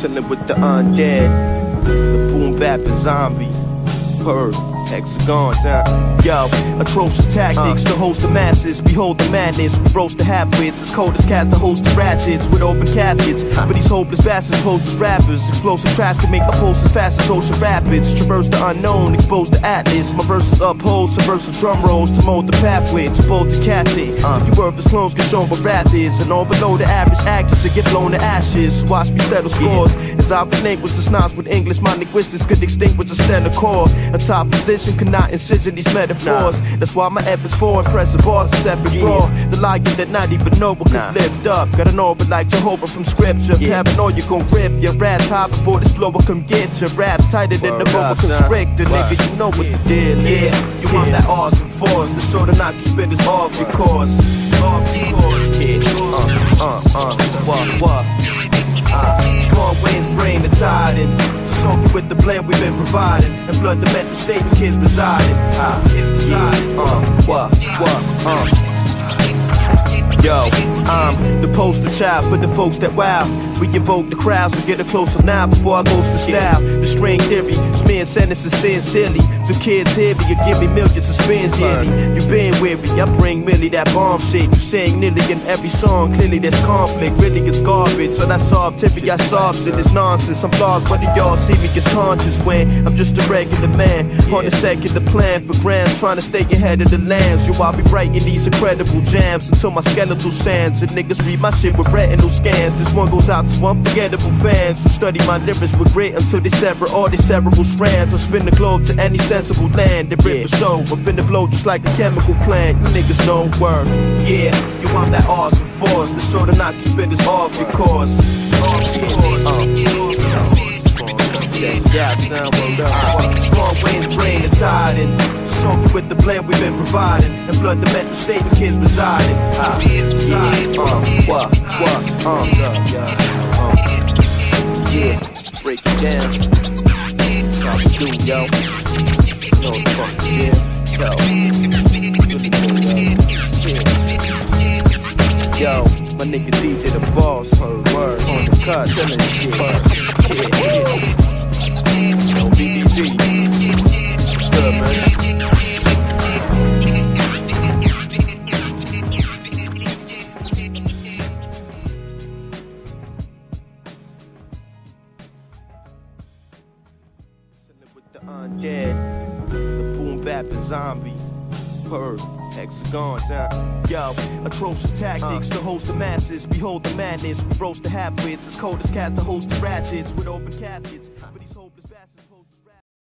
Chilling with the undead, the Boom Bappin' Zombie. Heard. Hexagons, huh? Yo, atrocious tactics to host the masses. Behold the madness. We roast the half-wits. As cold as cast a host of ratchets with open caskets. For these hopeless bastards posed as rappers. Explosive trash can make my pulse as fast as ocean rapids. Traverse the unknown, expose the atlas. My verses uphold subversive drum rolls to mold the pathway. Too bold to catch it. Uh. Till you worthless clones shown what wrath is. And all below the average actors that get blown to ashes. Watch me settle scores. As I relinquish the snobs with English, my linguistics could extinguish a stellar core. A top position cannot incision these metaphors. Nah. That's why my efforts for impressive bars are separate yeah. raw. The lion that not even nah. could lift up. Got an orbit like Jehovah from scripture. Yeah. Paranoia gon' rip your rats high before this will come get your raps tighter than the boa constrictor. Nigga, you know what yeah. the deal is. Yeah. You want that awesome force to show the knock you spit is off your course. Off your course. Yeah. Uh, uh, uh. What, what? You with the blend we've been providing and flood the mental state the kids reside in. Ah, kids reside. Yeah. Uh, what, what, uh. Yo, I'm the poster child for the folks that wow. We invoke the crowds to get a closer now before I ghost the style. The string theory, smear sentences sincerely. To kids heavy, you give me millions of spins yearly. You been weary, I bring merely that bomb shit. You sing nearly in every song, clearly there's conflict. Really it's garbage, so that's soft tippy, I soft it. It's nonsense. I'm lost, but y'all see me as conscious when I'm just a regular man. On the second, the plan for grams, trying to stay ahead of the lambs. Yo, I'll be writing these incredible jams until my skeleton skeletal sands. And niggas read my shit with retinal scans. This one goes out to unforgettable fans who study my lyrics with grit until they sever all their cerebral strands. I spin the globe to any sensible land. They rip a show. I'm finna blow just like a chemical plant. You niggas know word. Yeah, you want that awesome force to show the knock you spit is off your course. Off your course. Uh. Yeah, sound well done. Strong winds bring the tide in soak with the blend we've been providing and flood the mental state the kids reside in. Ah, yeah, uh, what, what, uh, yeah, uh, yeah, break it down. How we do, yo? No fucking yeah, yo. Yo, my nigga DJ the boss, her word on the cut, telling shit. Yeah, yeah. Atrocious tactics to host the masses. Behold the madness. We roast the half-wits. As cold as cast to host the ratchets with open caskets.